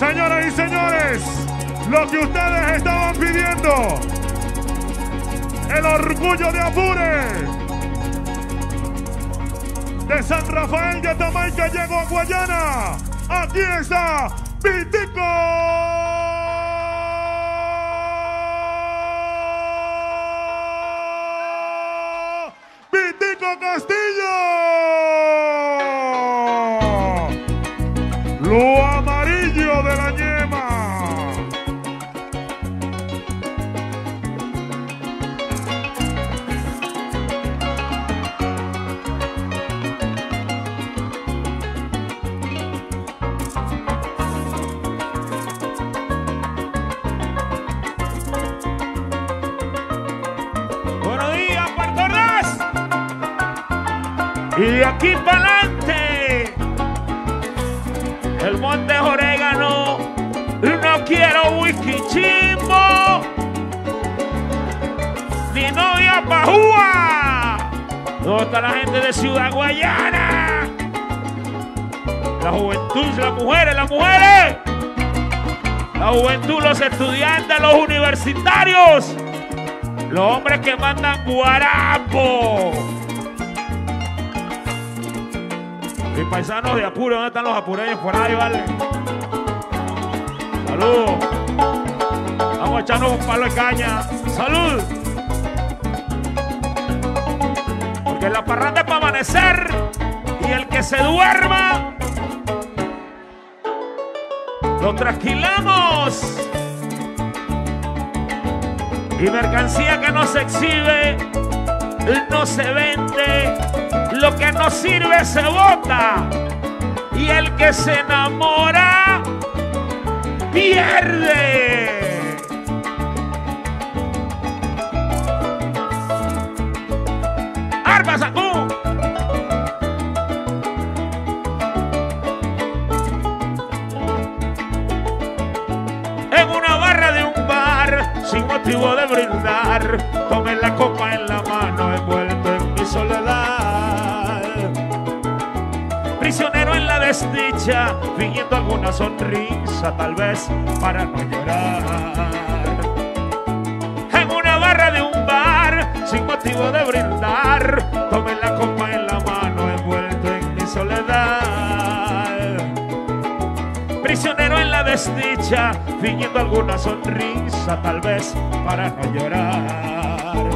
Señoras y señores, lo que ustedes estaban pidiendo. El orgullo de Apure. De San Rafael de Tamaica llegó a Guayana. Aquí está. Vitico ¿Dónde está la gente de Ciudad Guayana? La juventud, las mujeres, las mujeres. La juventud, los estudiantes, los universitarios. Los hombres que mandan guarapo. Mis paisanos de Apure, ¿dónde están los apureños por ahí, vale? Salud. Vamos a echarnos un palo de caña. Salud. Porque la parranda es para amanecer. Y el que se duerma, lo trasquilamos. Y mercancía que no se exhibe, no se vende. Lo que no sirve se bota. Y el que se enamora, pierde. En una barra de un bar, sin motivo de brindar, tomé la copa en la mano, envuelto en mi soledad. Prisionero en la desdicha, fingiendo alguna sonrisa, tal vez para no llorar. Sin motivo de brindar, tomé la copa en la mano, envuelto en mi soledad prisionero en la desdicha, fingiendo alguna sonrisa, tal vez para no llorar.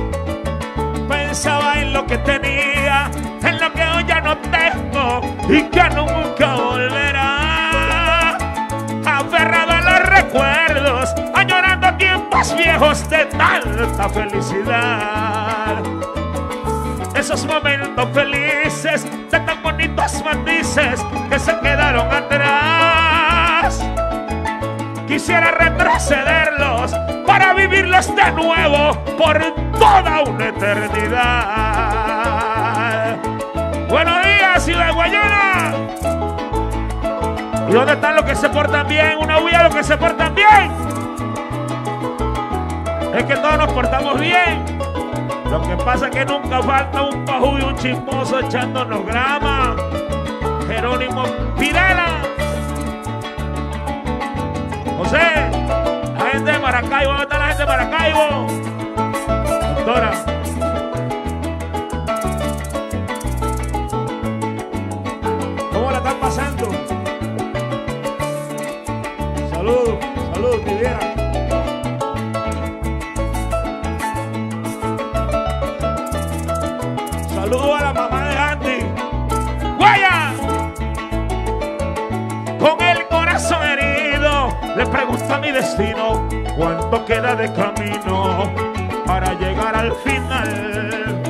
Pensaba en lo que tenía, en lo que hoy ya no tengo y que nunca volverá. Aferrado a los recuerdos, añorando tiempos viejos de tanta felicidad esos momentos felices de tan bonitos matices que se quedaron atrás. Quisiera retrocederlos para vivirlos de nuevo por toda una eternidad. Buenos días, Ciudad Guayana. ¿Y dónde están los que se portan bien? Una huya los que se portan bien. Es que todos nos portamos bien. Lo que pasa es que nunca falta un pajú y un chismoso echándonos grama. Jerónimo Pirela. José, la gente de Maracaibo, ¿dónde está la gente de Maracaibo? Doctora. ¿Cómo la están pasando? Salud, salud, mi cuánto queda de camino para llegar al final.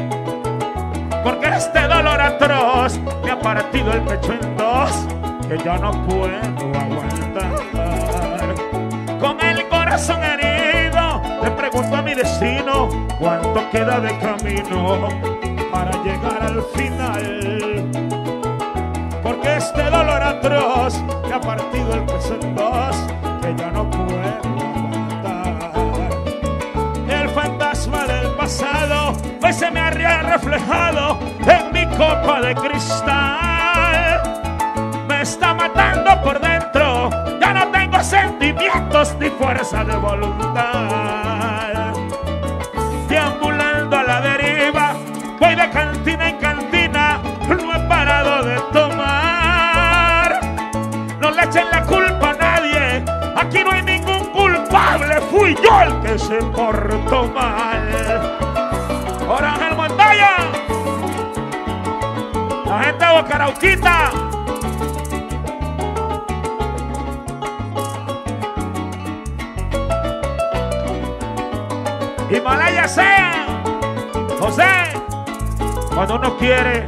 Porque este dolor atroz me ha partido el pecho en dos, que ya no puedo aguantar. Con el corazón herido, le pregunto a mi destino cuánto queda de camino para llegar al final. Porque este dolor atroz me ha partido el pecho en dos, hoy se me ha reflejado en mi copa de cristal. Me está matando por dentro, ya no tengo sentimientos ni fuerza de voluntad. Deambulando a la deriva, voy de cantina en cantina, no he parado de tomar. No le echen la culpa a nadie, aquí no hay ningún culpable, fui yo el que se portó mal. De Bocarauquita. Himalaya sea, José, cuando uno quiere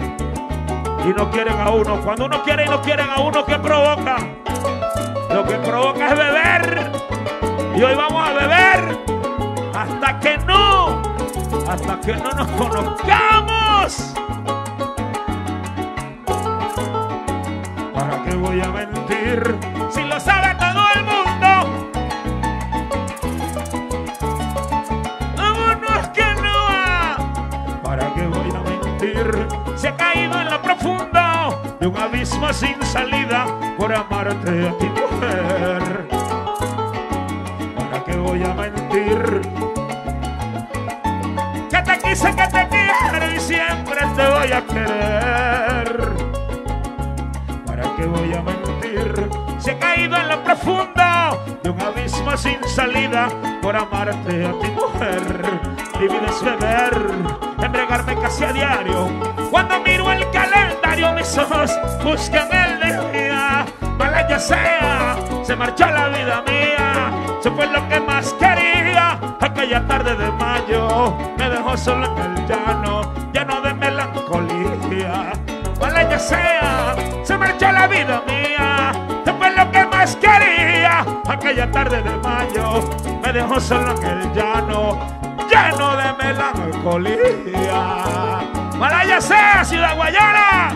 y no quieren a uno, cuando uno quiere y no quieren a uno, ¿qué provoca? Lo que provoca es beber. Y hoy vamos a beber hasta que no, hasta que no nos conozcamos. Voy a mentir si lo sabe todo el mundo? Vámonos que no va. ¿Para qué voy a mentir? Se ha caído en lo profundo de un abismo sin salida por amarte a ti, mujer. ¿Para qué voy a mentir? Que te quise, que te quiero y siempre te voy a querer. Voy a mentir? Se ha caído en lo profundo de un abismo sin salida por amarte a ti, mujer. Mi vida es beber, embriagarme casi a diario. Cuando miro el calendario, mis ojos buscan el día. Mala ya sea, se marchó la vida mía. Se fue lo que más quería. Aquella tarde de mayo me dejó solo en el llano, lleno de melancolía. Mala ya sea, marchó la vida mía. Se fue lo que más quería. Aquella tarde de mayo me dejó solo en el llano, lleno de melancolía. Malaya sea, Ciudad Guayana.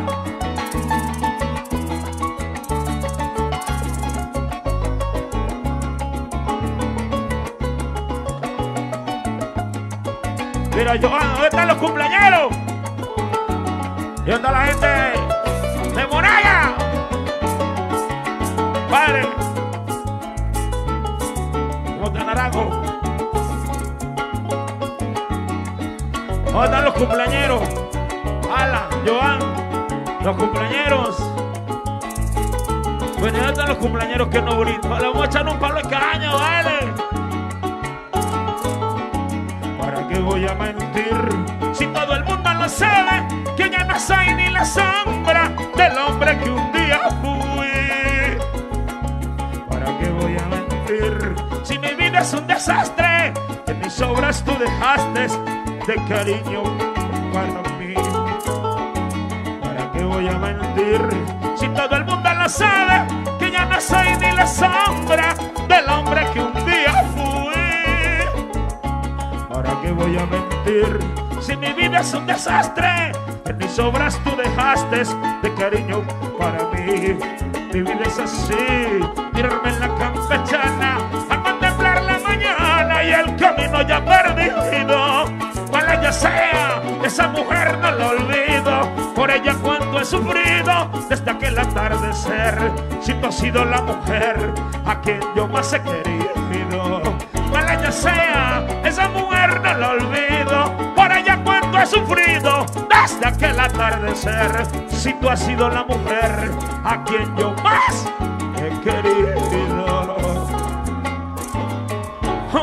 Mira, yo, ¿dónde están los cumpleaños? ¿Y dónde está la gente de Moraga? ¿Dónde están los cumpleaños? Ala, Joan, los cumpleaños. Bueno, ¿dónde están los cumpleaños que no brindan? Le vamos a echar un palo de caña, vale. ¿Para qué voy a mentir? Si todo el mundo lo sabe, que ya no soy ni la sombra del hombre que un día fui. ¿Para qué voy a mentir? Si mi vida es un desastre, que mis obras tú dejaste de cariño para mí. ¿Para qué voy a mentir? Si todo el mundo lo sabe, que ya no soy ni la sombra del hombre que un día fui. ¿Para qué voy a mentir? Si mi vida es un desastre, en mis obras tú dejaste de cariño para mí. Mi vida es así, tirarme en la campechana, a contemplar la mañana y el camino ya perdido. Ella sea, esa mujer no la olvido. Por ella cuánto he sufrido desde aquel atardecer. Si tú has sido la mujer a quien yo más he querido. Cual ella sea, esa mujer no la olvido. Por ella cuánto he sufrido desde aquel atardecer. Si tú has sido la mujer a quien yo más he querido.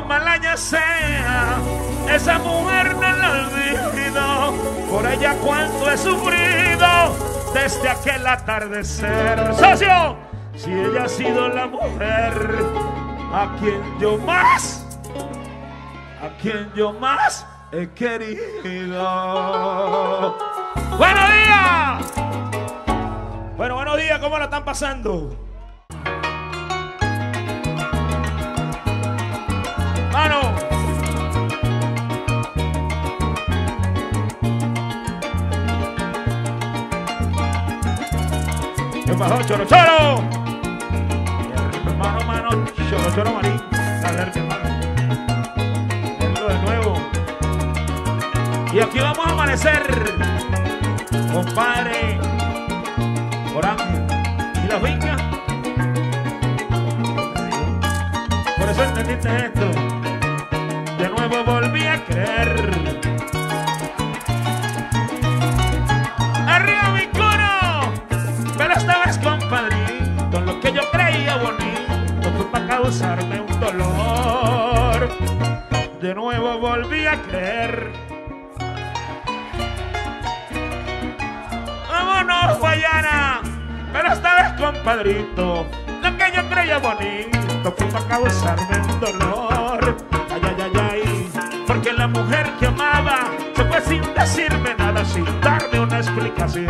Malaya sea, esa mujer por ella cuánto he sufrido desde aquel atardecer. Socio, si ella ha sido la mujer a quien yo más, a quien yo más he querido. Buenos días. Bueno, buenos días, ¿cómo la están pasando? Mano. ¿Qué pasó, choro, choro? Hermano, mano, choro, choro, marín. Dale, hermano. De nuevo. Y aquí vamos a amanecer, compadre, por Ángel. ¿Y las viñas? eso entendiste esto. De nuevo volví a creer. Volví a creer. Vámonos, Guayana, pero esta vez compadrito, lo que yo creía bonito fue para causarme un dolor. Ay, ay, ay, ay, porque la mujer que amaba se fue sin decirme nada, sin darme una explicación.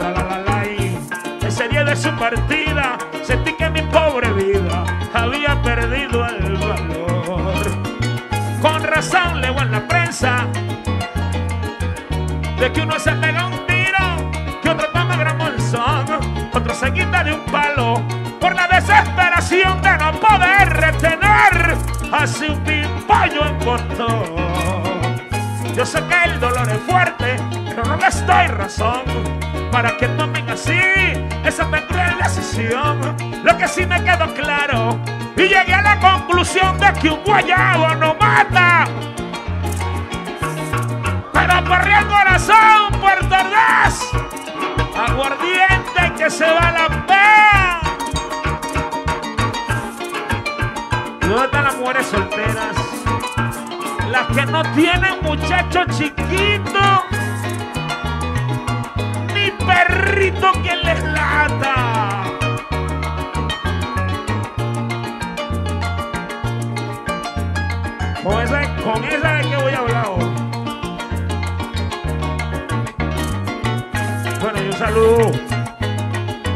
La, la, la, la, y ese día de su partida en la prensa de que uno se pega un tiro, que otro toma gran bolsón, otro se quita de un palo por la desesperación de no poder retener así un pimpollo en botón. Yo sé que el dolor es fuerte, pero no les doy razón para que tomen así esa tan cruel decisión. Lo que sí me quedó claro y llegué a la conclusión de que un guayabo no mata. El corazón, Puerto Ordaz, aguardiente que se va la pea. ¿Y dónde están las mujeres solteras? Las que no tienen muchachos chiquitos, ni perrito que les lata. Con esa, con esa de que voy a hablar hoy. Bueno, y un saludo.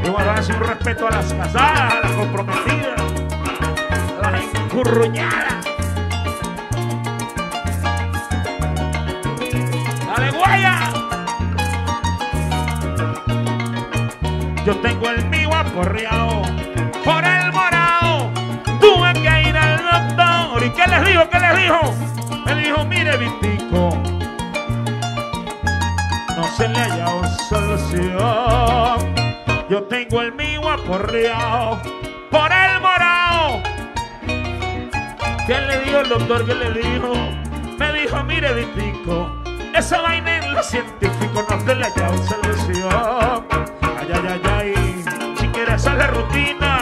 Y bueno, darse un respeto a las casadas, a las comprometidas, a las encurruñadas. ¡Dale, guaya! Yo tengo el mío aporreado por el morado. Tuve que ir al doctor. ¿Y qué les dijo? ¿Qué les dijo? Me dijo, mire, Vitico, le haya solución. Yo tengo el mío aporreado por el morado. ¿Qué le dijo el doctor? ¿Qué le dijo? Me dijo, mire, Vitico, esa vaina en lo científico no se le haya solución. Ay, ay, ay, ay. Si quieres hacer la rutina,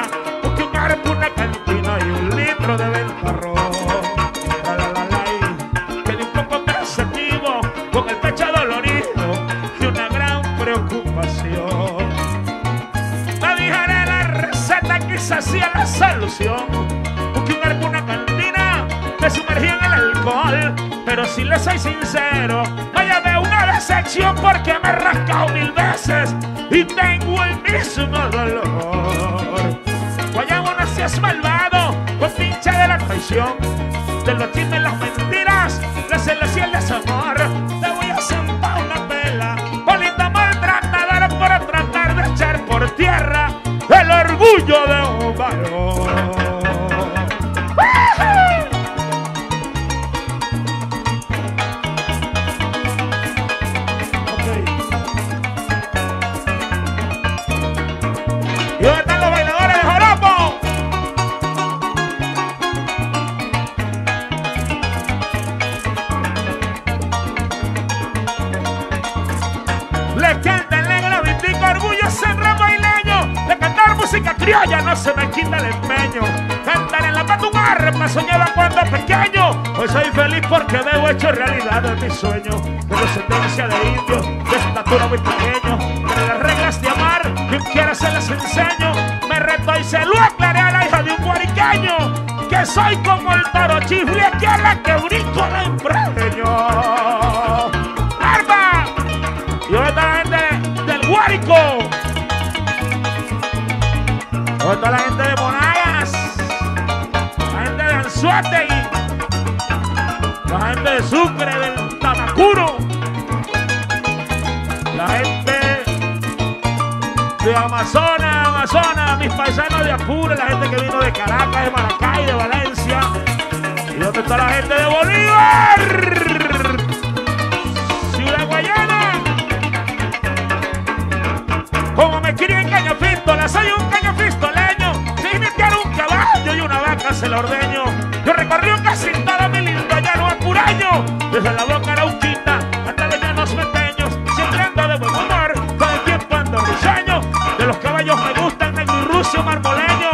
desde la boca arauquita hasta los llanos pequeños, siempre ando de buen humor, todo el tiempo ando risueño. De los caballos me gustan y rucio marmoleño.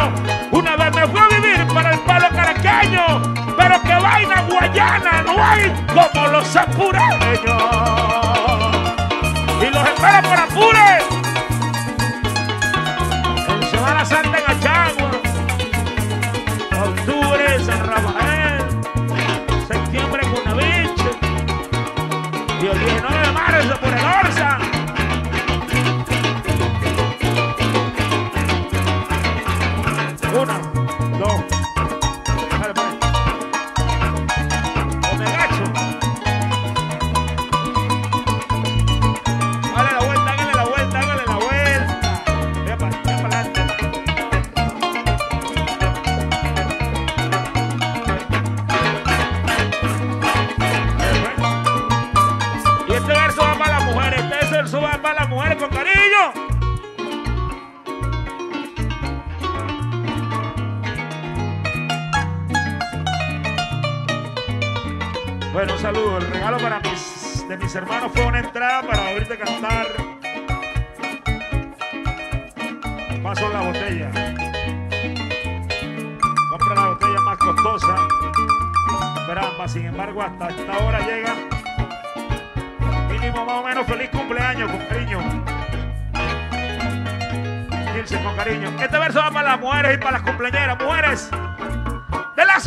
Una vez me fui a vivir para el palo caraqueño, pero que vaina guayana no hay como los apureños. Y los espero por apure.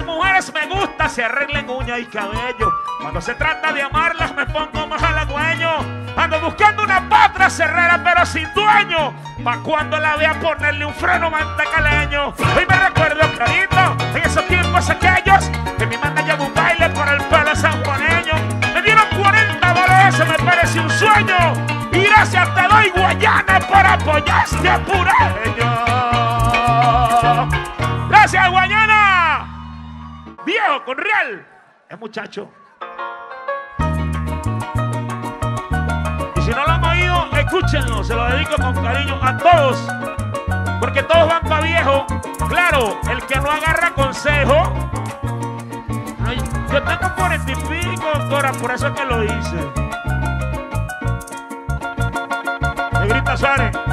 Mujeres me gusta se arreglen uña y cabello. Cuando se trata de amarlas me pongo más halagüeño. Ando buscando una patra cerrera pero sin dueño. Pa' cuando la vea ponerle un freno mantecaleño. Hoy me recuerdo clarito en esos tiempos aquellos que mi mamá llevó un baile por el pueblo sanjuaneño. Me dieron 40 dólares, me parece un sueño. Y gracias te doy Guayana por apoyar este apureño. Con real. Es muchacho. Y si no lo han oído, escúchenlo. Se lo dedico con cariño a todos. Porque todos van para viejo. Claro, el que no agarra consejo. Yo tengo cuarenta y pico, doctora, por eso es que lo hice. Negrita Suárez.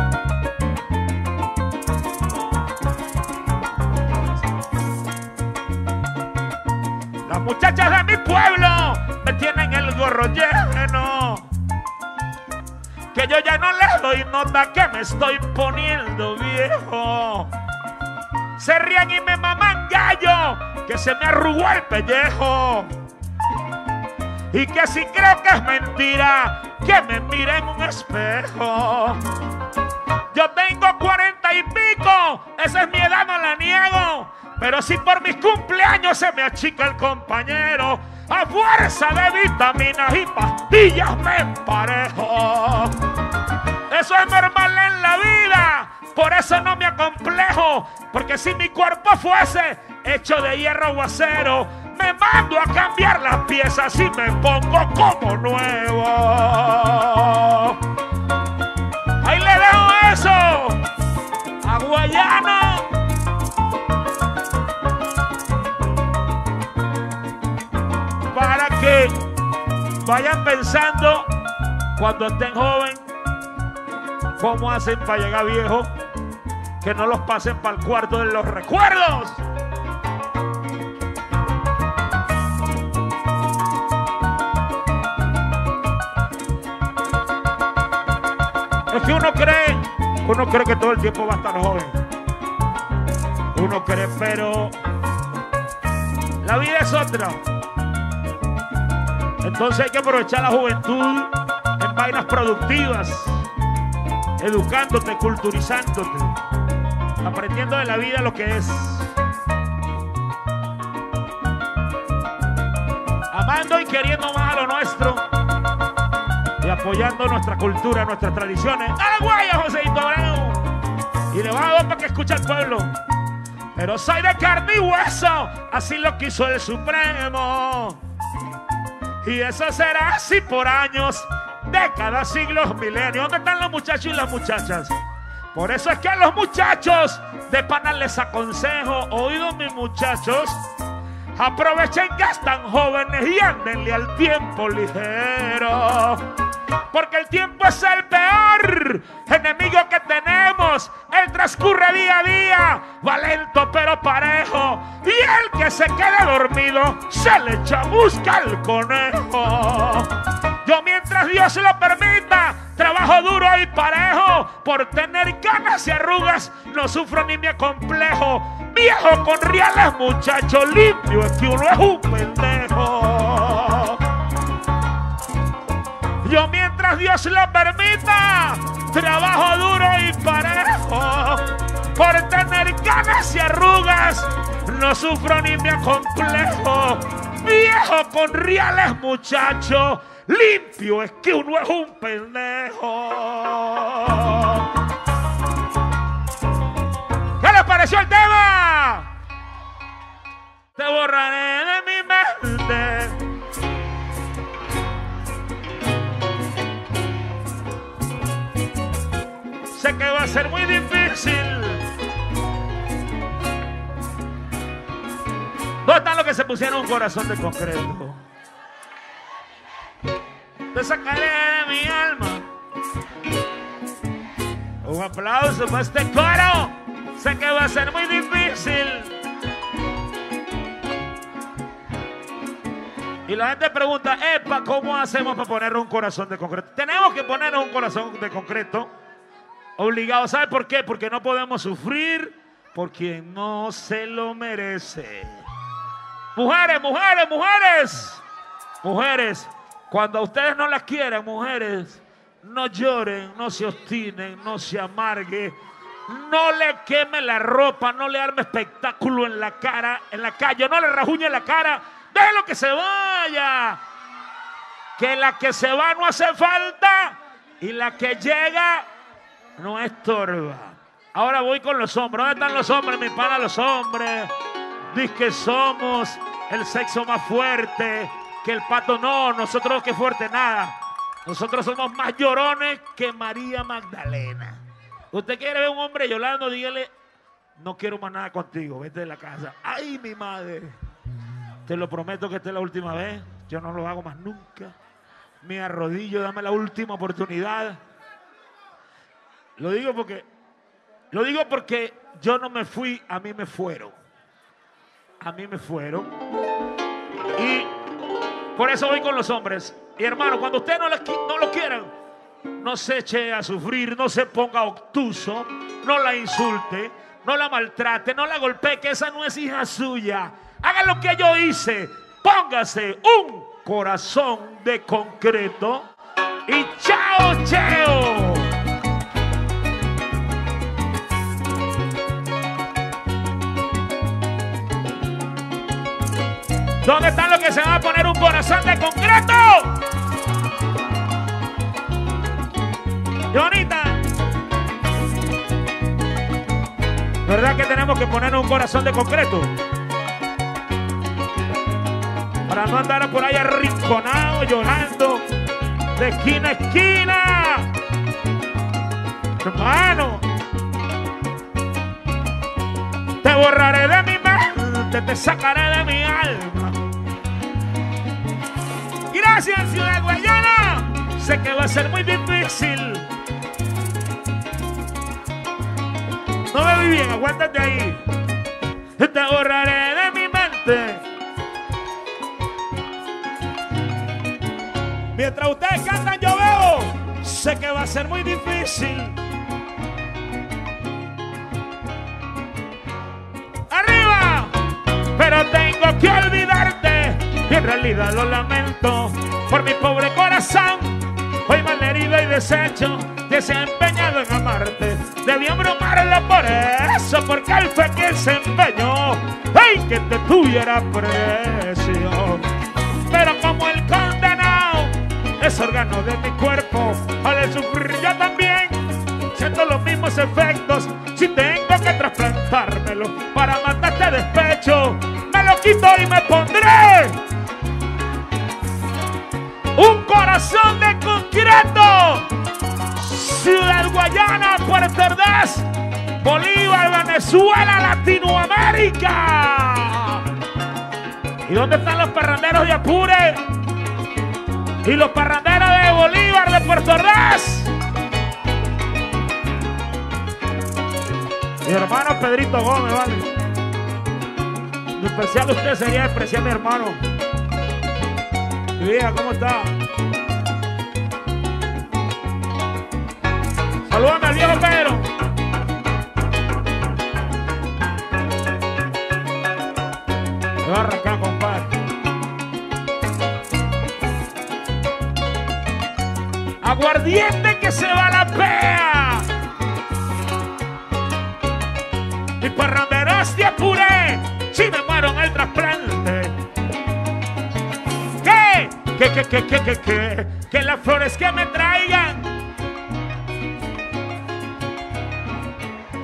Muchachas de mi pueblo me tienen el gorro lleno. Que yo ya no les doy nota que me estoy poniendo viejo. Se ríen y me maman gallo, que se me arrugó el pellejo. Y que si creo que es mentira, que me mire en un espejo. Yo tengo cuarenta y pico, esa es mi edad, no la niego. Pero si por mis cumpleaños se me achica el compañero, a fuerza de vitaminas y pastillas me emparejo. Eso es normal en la vida, por eso no me acomplejo. Porque si mi cuerpo fuese hecho de hierro o acero, me mando a cambiar las piezas y me pongo como nuevo. Eso a Guayana. Para que vayan pensando cuando estén joven cómo hacen para llegar viejo, que no los pasen para el cuarto de los recuerdos. Es que uno cree, uno cree que todo el tiempo va a estar joven. Uno cree, pero la vida es otra. Entonces hay que aprovechar la juventud en vainas productivas, educándote, culturizándote, aprendiendo de la vida lo que es. Amando y queriendo más a lo nuestro apoyando nuestra cultura, nuestras tradiciones. ¡A la guaya, Joséito Abreu! Y le va a dar para que escuche al pueblo. Pero soy de carne y hueso, así lo quiso el Supremo. Y eso será así por años, décadas, siglos, milenios. ¿Dónde están los muchachos y las muchachas? Por eso es que a los muchachos de pana les aconsejo, oído mis muchachos, aprovechen que están jóvenes y andenle al tiempo ligero. Porque el tiempo es el peor enemigo que tenemos. Él transcurre día a día, va lento pero parejo. Y el que se quede dormido se le echa a buscar el conejo. Yo mientras Dios lo permita, trabajo duro y parejo. Por tener ganas y arrugas, no sufro ni me complejo. Viejo con reales, muchacho limpio, es que uno es un pendejo. Yo mientras Dios lo permita, trabajo duro y parejo. Por tener ganas y arrugas, no sufro ni me complejo. Viejo con reales, muchacho limpio es que uno es un pendejo. ¿Qué les pareció el tema? Te borraré de mi mente. Sé que va a ser muy difícil. ¿Dónde están los que se pusieron un corazón de concreto? te sacaré de mi alma. Un aplauso para este coro. Sé que va a ser muy difícil. Y la gente pregunta, Epa, ¿cómo hacemos para poner un corazón de concreto? Tenemos que poner un corazón de concreto. Obligado. ¿Sabe por qué? Porque no podemos sufrir por quien no se lo merece. Mujeres, mujeres, mujeres. Mujeres, cuando ustedes no las quieran, mujeres, no lloren, no se obstinen, no se amarguen. No le queme la ropa, no le arme espectáculo en la cara, en la calle, no le rajuñe la cara. Déjelo que se vaya. Que la que se va no hace falta y la que llega no estorba. Ahora voy con los hombres. ¿Dónde están los hombres, mi pana? Los hombres. Dice que somos el sexo más fuerte, que el pato no, nosotros que fuerte nada. Nosotros somos más llorones que María Magdalena. Usted quiere ver un hombre llorando, dígale, no quiero más nada contigo, vete de la casa. Ay, mi madre. Te lo prometo que esta es la última vez. Yo no lo hago más nunca. Me arrodillo, dame la última oportunidad. Lo digo porque, lo digo porque yo no me fui, a mí me fueron. A mí me fueron. Y por eso voy con los hombres. Y hermano, cuando usted no, no lo quieran, no se eche a sufrir, no se ponga obtuso, no la insulte, no la maltrate, no la golpee, que esa no es hija suya. Haga lo que yo hice. Póngase un corazón de concreto y chao, chao. ¿Dónde están los que se van a poner un corazón de concreto? Jonita. ¿Verdad que tenemos que poner un corazón de concreto? Para no andar por ahí arrinconado, llorando, de esquina a esquina. Hermano, te borraré de mi mente, te sacaré de mi alma. Gracias, Ciudad Guayana. Sé que va a ser muy difícil. No me vi bien, aguántate ahí. Te borraré de mi mente. Mientras ustedes cantan, yo veo. Sé que va a ser muy difícil. ¡Arriba! Pero tengo que olvidarte. Y en realidad lo lamento por mi pobre corazón. Hoy mal herido y deshecho, desempeñado en amarte. Debí abrumarlo por eso, porque él fue quien se empeñó. ¡Ay, que te tuviera precio! Pero como el condenado es órgano de mi cuerpo, al sufrir yo también siento los mismos efectos. Si tengo que trasplantármelo para matarte despecho, me lo quito y me pondré un corazón de concreto. Ciudad Guayana, Puerto Ordaz, Bolívar, Venezuela, Latinoamérica. ¿Y dónde están los parranderos de Apure? Y los parranderos de Bolívar, de Puerto Ordaz. Mi hermano Pedrito Gómez, vale. Mi especial usted sería especial mi hermano. Vieja, ¿cómo está? Saludame al viejo Pedro. Me va a arrancar, compadre. Aguardiente que se va a la ¿Qué? ¿Qué, qué, qué, qué, qué, qué? Que las flores que me traigan.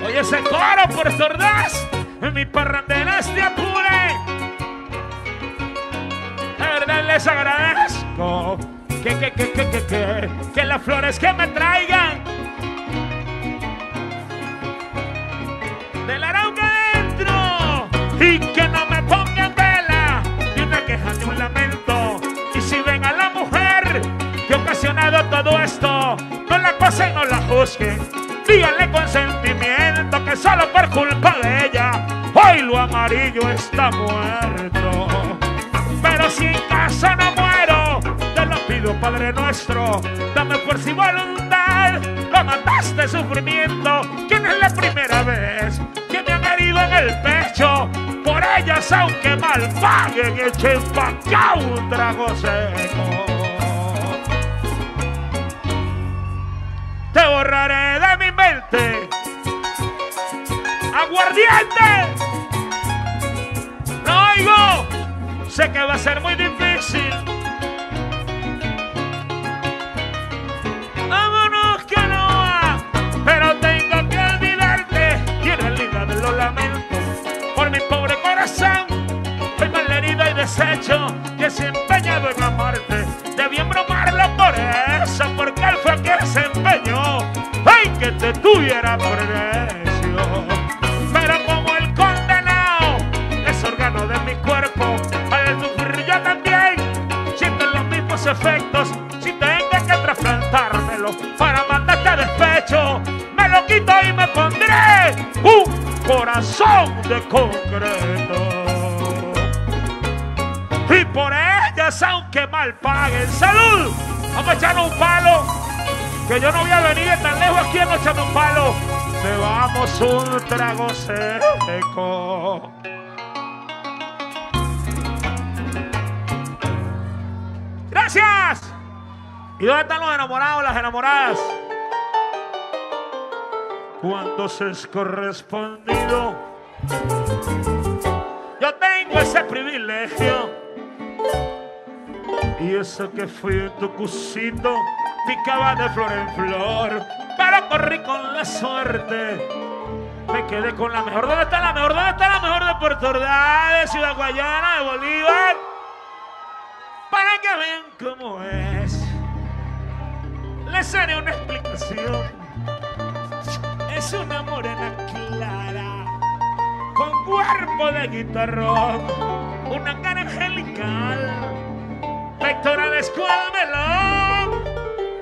Oye, ese coro por sordas. Mi parranderas de apure. De verdad les agradezco. Que, que, que, que, que, que, que las flores que me traigan. Juzguen. Díganle con sentimiento que solo por culpa de ella, hoy lo amarillo está muerto. Pero si en casa no muero, te lo pido, Padre nuestro, dame fuerza y voluntad. Lo mataste sufrimiento, que es la primera vez que me han herido en el pecho. Por ellas, aunque mal paguen, echen pa' acá un trago seco. Sé que va a ser muy difícil. Vámonos que no va. Pero tengo que olvidarte. Y en realidad lo lamento. Por mi pobre corazón. Estoy mal herido y deshecho. Que se ha empeñado en amarte. Debí embromarlo por eso. Porque él fue quien se empeñó. ¡Ay, que te tuviera precio! Pero corazón de concreto. Y por ellas, aunque mal paguen, ¡salud! Vamos a echar un palo. Que yo no voy a venir tan lejos aquí a echarme un palo. Bebamos un trago seco. Gracias. ¿Y dónde están los enamorados, las enamoradas? Cuando se es correspondido, yo tengo ese privilegio. Y eso que fui en tu cusito, picaba de flor en flor, pero corrí con la suerte. Me quedé con la mejor. ¿Dónde está la mejor? ¿Dónde está la mejor de Puerto Ordaz, de Ciudad Guayana, de Bolívar? Para que vean cómo es. Les haré una explicación. Es una morena clara, con cuerpo de guitarrón, una cara angelical, pectorales cual melón,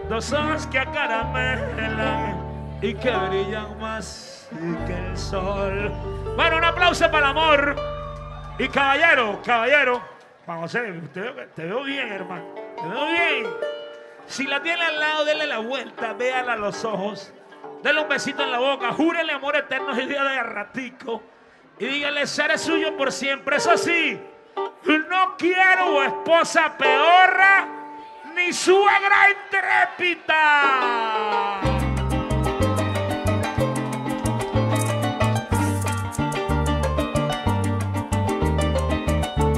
dos ojos que acaramelan y que brillan más que el sol. Bueno, un aplauso para el amor. Y caballero, caballero, Juan José, te veo, te veo bien, hermano. Te veo bien. Si la tiene al lado, dele la vuelta, véala a los ojos. Dele un besito en la boca, júrele amor eterno y día de ratico. Y dígale, seré suyo por siempre. Eso sí, no quiero esposa peorra ni suegra intrépida.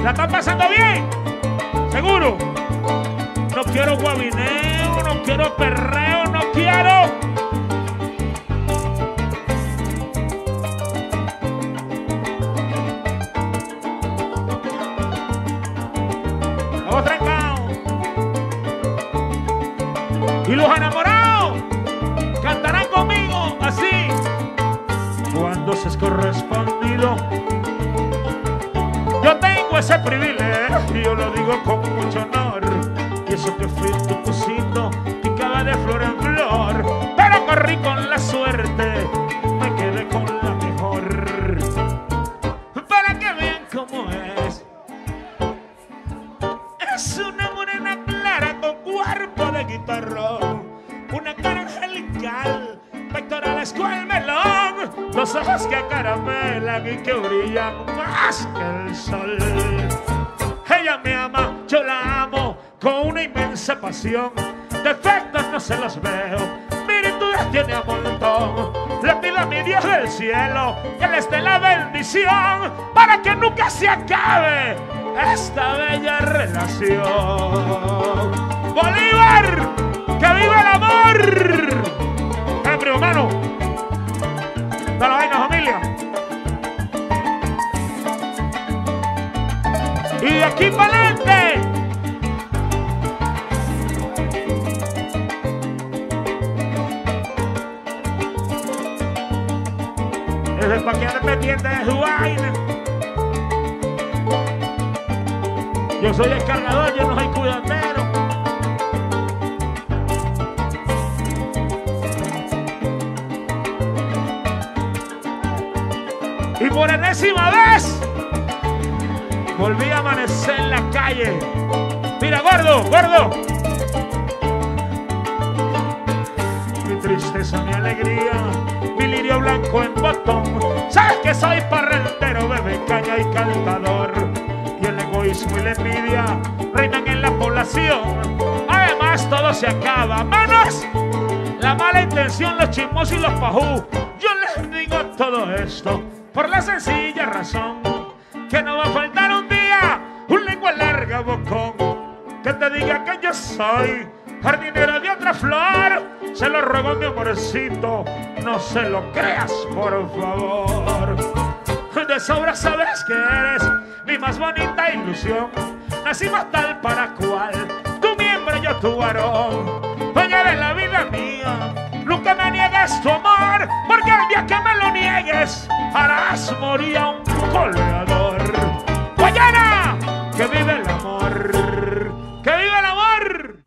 ¿La están pasando bien? ¿Seguro? No quiero guabineo, no quiero perreo, no quiero. los enamorados cantarán conmigo así. Cuando se es correspondido, yo tengo ese privilegio, y yo lo digo con mucho honor, que eso que fui tu cocino, picaba de flores Defectos no se los veo, virtudes tiene a montón. Le pido a mi Dios del cielo que les dé la bendición para que nunca se acabe esta bella relación. Todo se acaba, menos la mala intención, los chismos y los pajú. Yo les digo todo esto por la sencilla razón que no va a faltar un día un lengua larga bocón que te diga que yo soy jardinero de otra flor. Se lo ruego mi amorcito, no se lo creas, por favor. De sobra sabes que eres mi más bonita ilusión. Nacimos tal para cual, tu varón. Dueña de la vida mía, nunca me niegues tu amor, porque el día que me lo niegues, harás morir a un goleador. Guayana, que vive el amor, que vive el amor.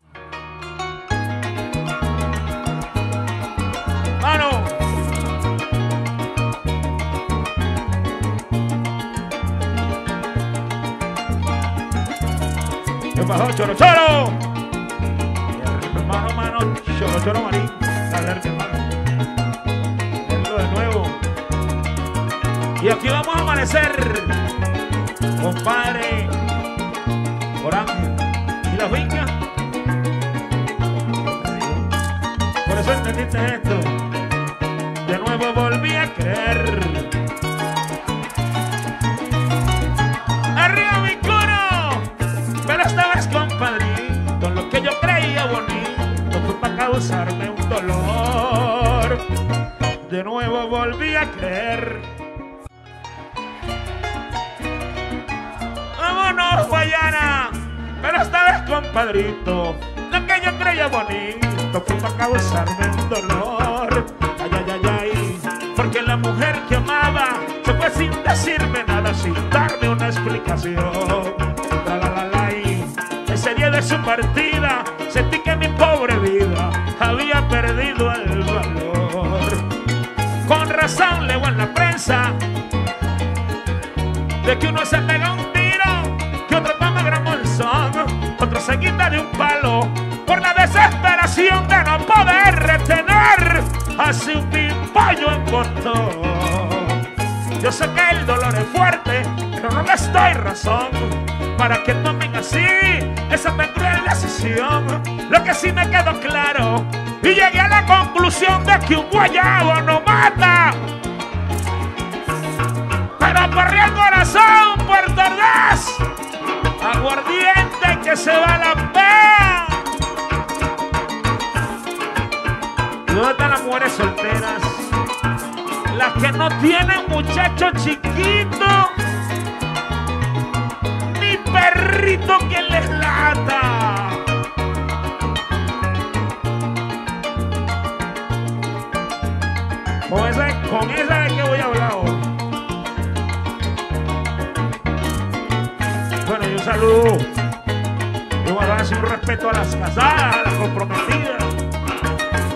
Mano. ¿Qué pasó, choro, choro? Hermano, mano, choro, choro, marín. Dale, hermano. De nuevo. Y aquí vamos a amanecer, compadre, por Ángel. ¿Y la finca? Por eso entendiste esto. De nuevo volví a creer. De nuevo volví a creer. ¡Vámonos, Guayana! Pero esta vez, compadrito, lo que yo creía bonito fue para causarme un dolor. Ay, ay, ay, ay. Porque la mujer que amaba se fue sin decirme nada, sin darme una explicación. La, la, la, la, y ese día de su partida sentí que mi pobre vida de que uno se pega un tiro, que otro toma gran monzón, otro se quita de un palo por la desesperación de no poder retener a su pimpollo en botón. Yo sé que el dolor es fuerte, pero no les doy razón para que tomen así esa tan cruel decisión. Lo que sí me quedó claro y llegué a la conclusión de que un guayabo no mata. Corazón, Puerto Ordaz, aguardiente que se va a la pea. ¿Y ¿Dónde están las mujeres solteras? Las que no tienen muchachos chiquitos, ni perrito que les lata. Con esa Y un saludo. Y un respeto a las casadas, a las comprometidas,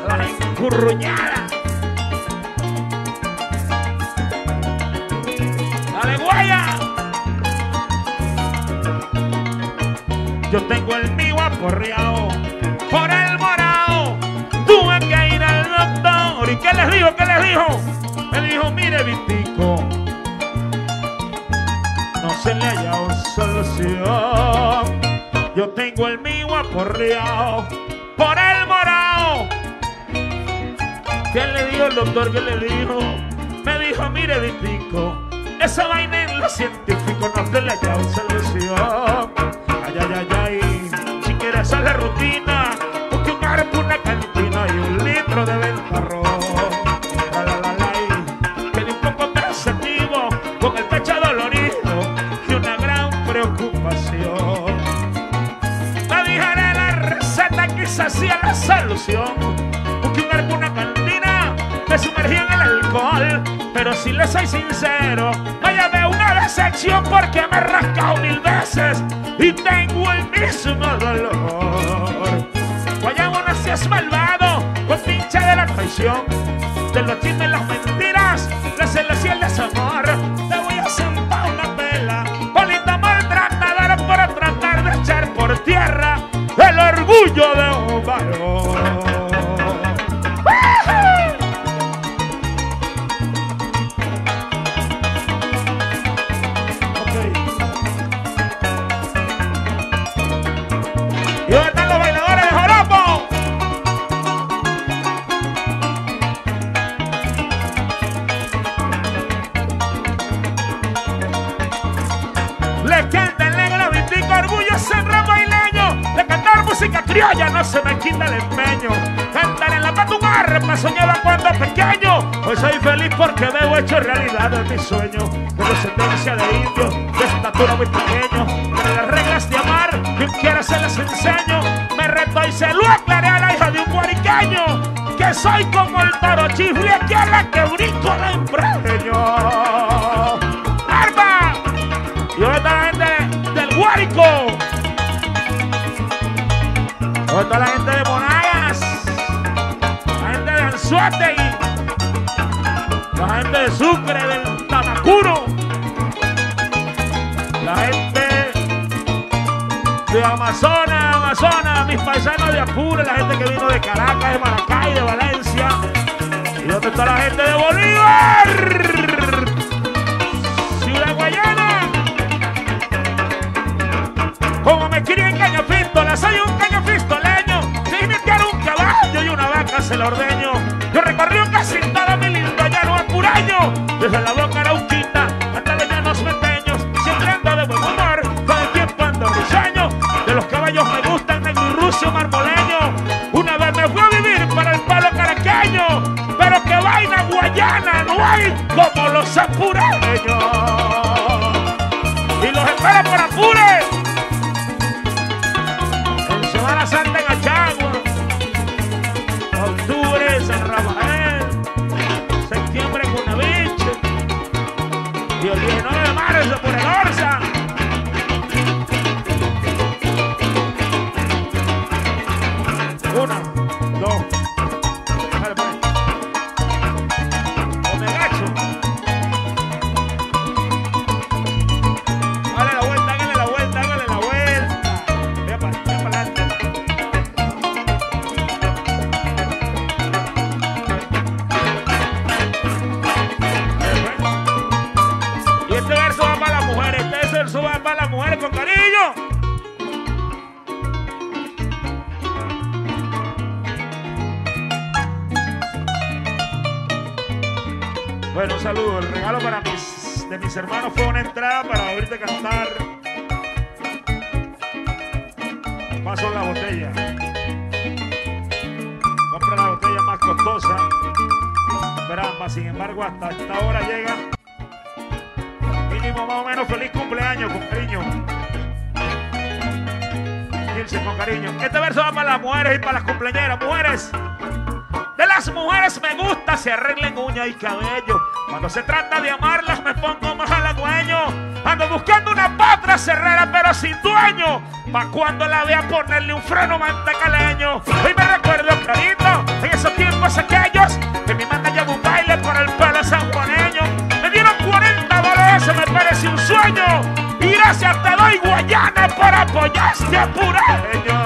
a las encurruñadas. Dale, guaya. Yo tengo el mío aporreado por el morado. Tuve que ir al doctor. ¿Y qué les dijo? ¿Qué les dijo? Me dijo, mire, Vitico, se le haya solución. Yo tengo el mío aporreado por el morado. ¿Qué le dijo el doctor? ¿Qué le dijo? Me dijo, mire, Vitico, esa vaina en los científicos no se le haya solución. Ay, ay, ay, ay. Si quieres hacer rutina, busque un arco, una cantina y un litro de ventarrón. Pero si le soy sincero, vaya de una decepción porque me he rascado mil veces y tengo el mismo dolor. Guayabo no seas malvado, con pinche de la traición, de los chismes, las mentiras, criolla no se me quita el empeño. Cantar en la patumar me soñaba cuando pequeño. Hoy soy feliz porque veo hecho realidad de mi sueño. De descendencia de indio, de estatura muy pequeño. Pero las reglas de amar, quien quiera se las enseño. Me reto y se lo aclaré a la hija de un guariqueño. Que soy como el toro chifle aquí a la que brinco de empreño. ¡Arma! Y ahora está la gente del Guárico. ¿Dónde está la gente de Monagas? La gente de Anzuategui. La gente de Sucre, del Tamacuro. La gente de Amazonas, Amazonas, mis paisanos de Apure, la gente que vino de Caracas, de Maracay, de Valencia. ¿Y dónde está la gente de Bolívar? Ciudad Guayana. Como me crié en Caño Fístola, soy un caño la ordeño. Yo recorrí casi todo mi lindo llano apuraño. Desde la boca arauquita arreglen uñas y cabello. Cuando se trata de amarlas me pongo más halagüeño. Ando buscando una patra casa herrera, pero sin dueño. Pa' cuando la vea ponerle un freno mantecaleño. Hoy me recuerdo clarito en esos tiempos aquellos que mi manda llevó un baile por el pelo sanjuaneño. Me dieron 40 bolas, eso me parece un sueño. Y gracias te doy Guayana por apoyar este apureño.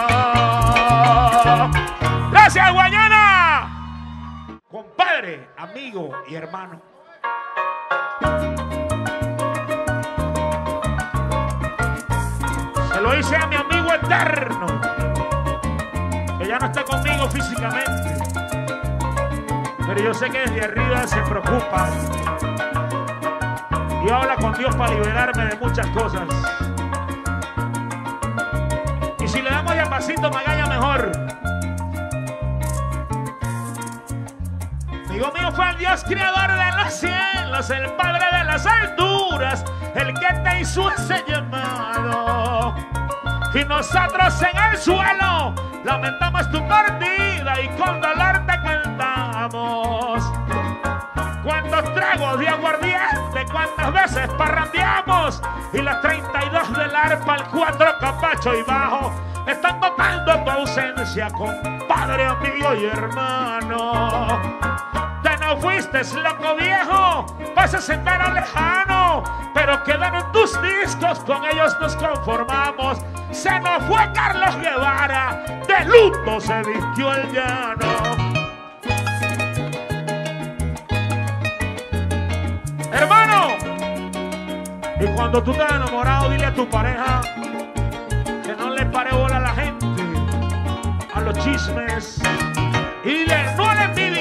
Amigo y hermano. Se lo hice a mi amigo eterno, que ya no está conmigo físicamente, pero yo sé que desde arriba se preocupa y habla con Dios para liberarme de muchas cosas. Y si le damos ya pasito Magaña Digo mío fue el Dios creador de los cielos, el Padre de las alturas, el que te hizo ese llamado. Y nosotros en el suelo lamentamos tu partida y con dolor te cantamos. Cuántos tragos de aguardiente, cuántas veces parrandeamos y las 32 del arpa, el 4 capacho y bajo están notando tu ausencia, compadre, amigo y hermano. No fuiste, loco viejo, vas a sentar lejano, pero quedaron tus discos, con ellos nos conformamos. Se nos fue Carlos Guevara, de luto se vistió el llano. Hermano, y cuando tú estás enamorado, dile a tu pareja que no le pare bola a la gente, a los chismes, y dile, no le.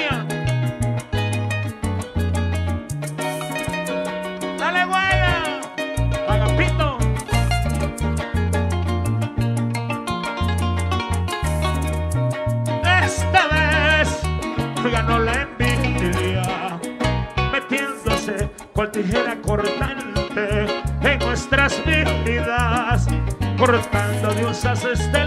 Cortando diosas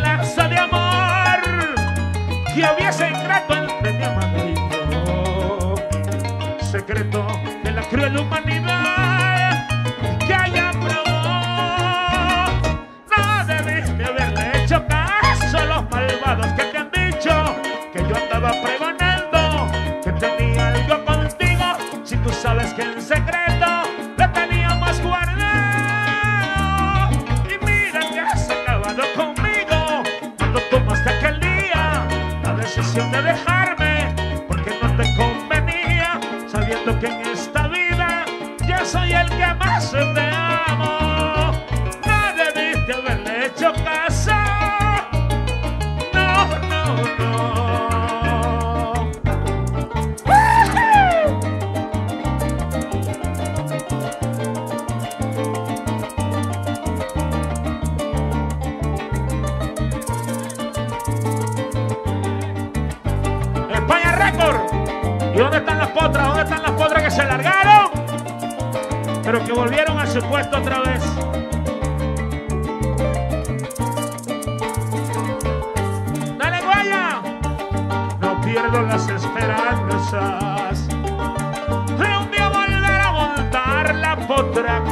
las esperanzas de un día volver a montar la potra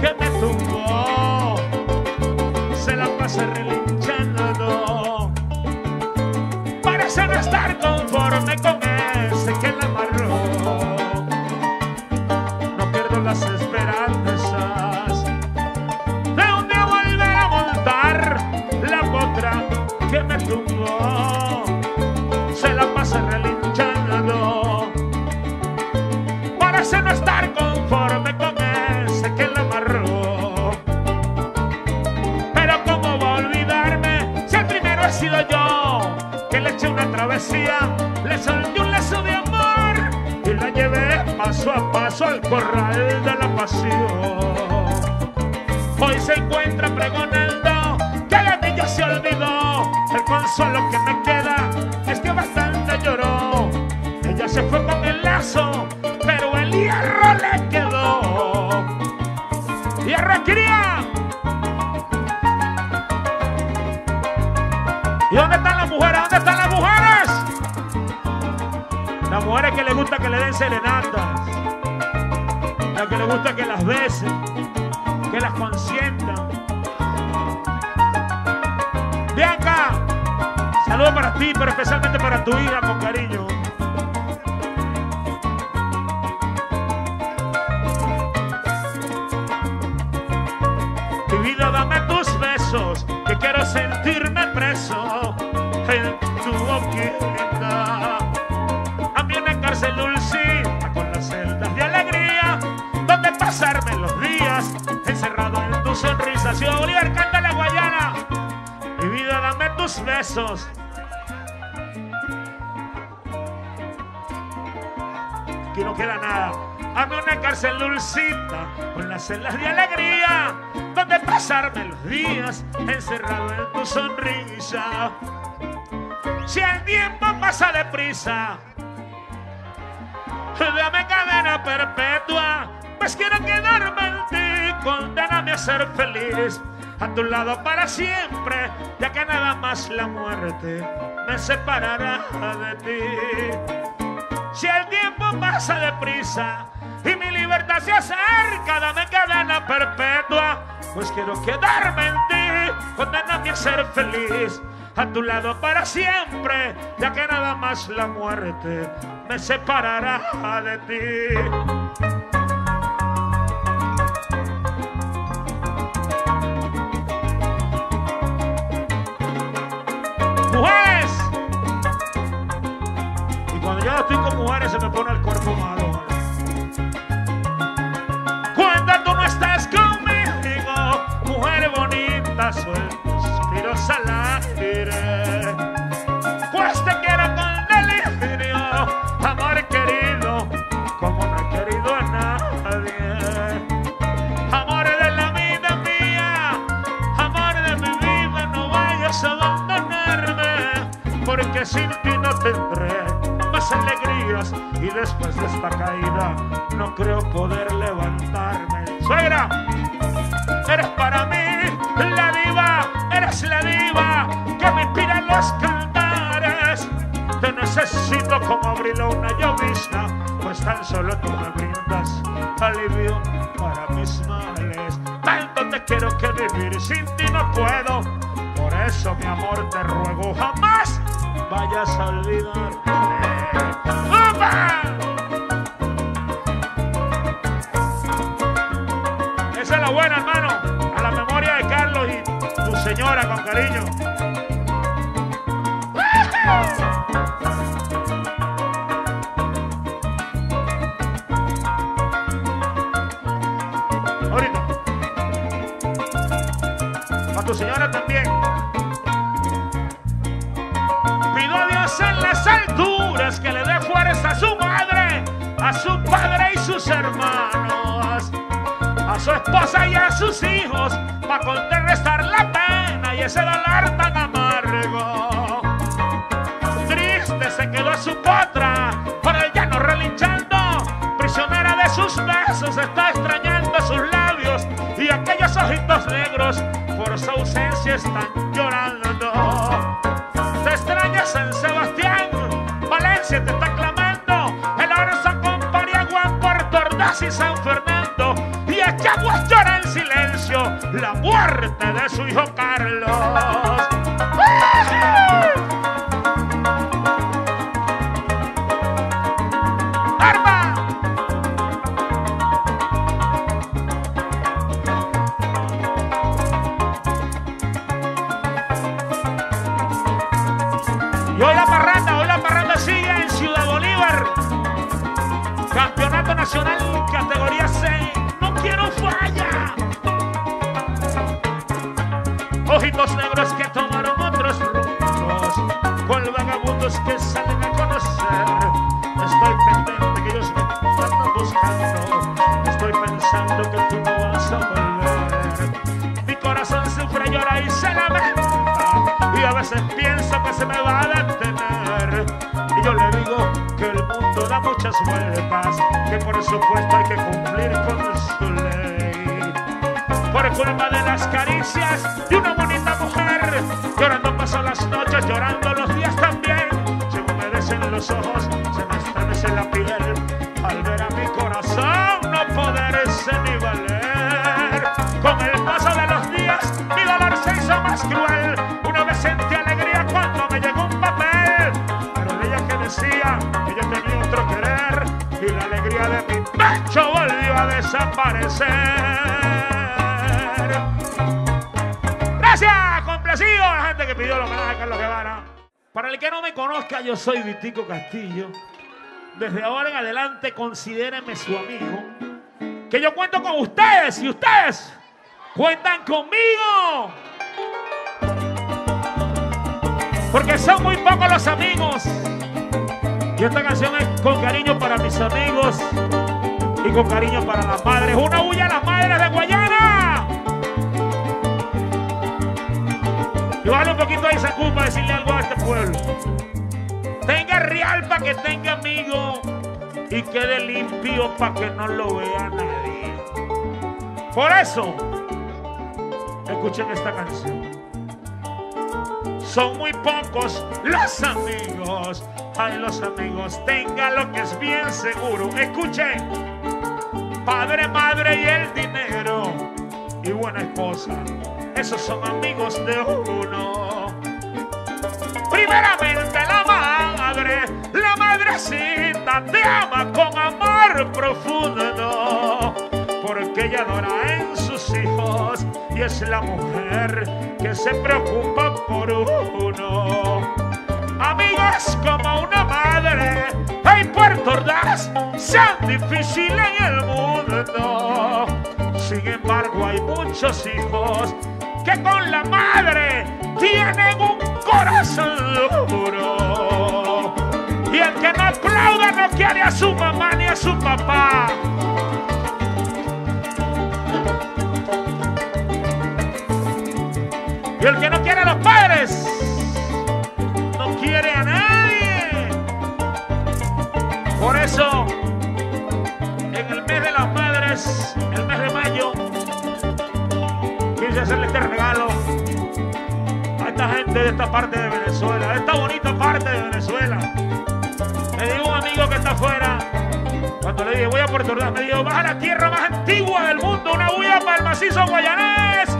que me tumbó. Se la pasa relinchando. Parece no estar conforme con al corral de la pasión. Hoy se encuentra pregonando que la niña se olvidó. El consuelo que me queda es que bastante lloró. Ella se fue con el lazo, pero el hierro le quedó. ¡Hierro cría! ¿Y dónde están las mujeres? ¿Dónde están las mujeres? Las mujeres que les gusta que le den serenatas gusta que las besen, que las consientan. Bianca, saludos para ti, pero especialmente para tu hija con cariño. Besos. No queda nada. Hazme una cárcel dulcita con las celdas de alegría, donde pasarme los días encerrado en tu sonrisa. Si el tiempo pasa deprisa, dame cadena perpetua, pues quiero quedarme en ti, condename a ser feliz a tu lado para siempre, ya que nada más la muerte me separará de ti. Si el tiempo pasa deprisa y mi libertad se acerca, dame cadena perpetua, pues quiero quedarme en ti, condename a ser feliz a tu lado para siempre, ya que nada más la muerte me separará de ti. Se me pone el cuerpo malo. Cuando tú no estás conmigo, mujer bonita, suelto suspiros al aire. Pues te quiero con delirio, amor querido, como no he querido a nadie. Amor de la vida mía, amor de mi vida, no vayas a abandonarme, porque sin ti no tendré y después de esta caída no creo poder levantarme. Suegra, eres para mí la diva, eres la diva que me inspira en los cantares. Te necesito como abril a una llovizna, pues tan solo tú me brindas alivio para mis males. Tanto te quiero que vivir sin ti no puedo. Por eso, mi amor, te ruego jamás vayas a olvidarme. Señora con cariño. Ahorita. A tu señora también. Pido a Dios en las alturas que le dé fuerza a su madre, a su padre y sus hermanos, a su esposa y a sus hijos, para contrarrestar la pena y ese dolor tan amargo. Triste se quedó su potra, por el llano relinchando, prisionera de sus besos, está extrañando sus labios y aquellos ojitos negros por su ausencia están llorando. Te extraña San Sebastián, Valencia te está clamando, el Orza con Pariagua, Puerto Ordaz y San su hijo Carlos. Se me va a detener. Y yo le digo que el mundo da muchas vueltas. Que por supuesto hay que cumplir con su ley. Por culpa de las caricias de una bonita mujer. Llorando paso las noches, llorando los días también. Se me humedecen los ojos, se me estremece la piel. Al ver a mi desaparecer. Gracias, complacido a la gente que pidió el homenaje a Carlos Guevara. Para el que no me conozca, yo soy Vitico Castillo. Desde ahora en adelante, considérenme su amigo. Que yo cuento con ustedes y ustedes cuentan conmigo. Porque son muy pocos los amigos. Y esta canción es con cariño para mis amigos y con cariño para las madres. Una huya a las madres de Guayana. Y vale un poquito ahí Sacú para decirle algo a este pueblo. Tenga real para que tenga amigo y quede limpio para que no lo vea nadie. Por eso, escuchen esta canción. Son muy pocos los amigos. Ay, los amigos, tenga lo que es bien seguro. Escuchen. Padre, madre y el dinero. Y buena esposa. Esos son amigos de uno. Primeramente la madre, la madrecita te ama con amor profundo, porque ella adora en sus hijos y es la mujer que se preocupa por uno. Amigos como una madre, hay Puerto Ordaz, sean difíciles en el mundo. Sin embargo, hay muchos hijos que con la madre tienen un corazón duro. Y el que no aplauda no quiere a su mamá ni a su papá. Y el que no quiere a los padres de esta parte de Venezuela, de esta bonita parte de Venezuela. Me dijo un amigo que está afuera, cuando le dije voy a Puerto Ordaz, me dijo, vas a la tierra más antigua del mundo, una bulla para el macizo guayanés,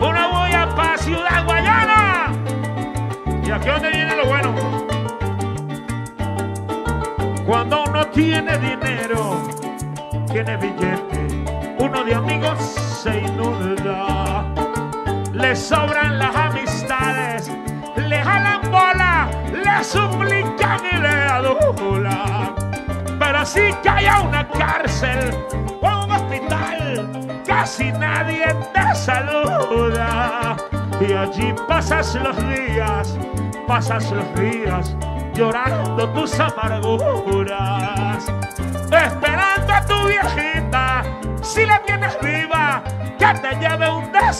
una bulla para Ciudad Guayana. Y aquí donde viene lo bueno. Cuando uno tiene dinero, tiene billete, uno de amigos se inunda. Le sobran las amistades, le jalan bola, le suplican y le adulan. Pero si que haya una cárcel o un hospital, casi nadie te saluda. Y allí pasas los días, pasas los días llorando tus amarguras, esperando a tu viejita, si la tienes viva, que te lleve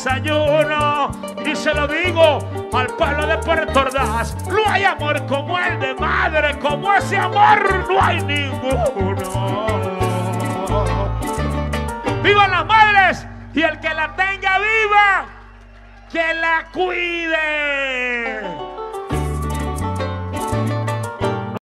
desayuno. Y se lo digo al pueblo de Puerto Ordaz, no hay amor como el de madre, como ese amor no hay ninguno. ¡Viva las madres! Y el que la tenga viva, que la cuide.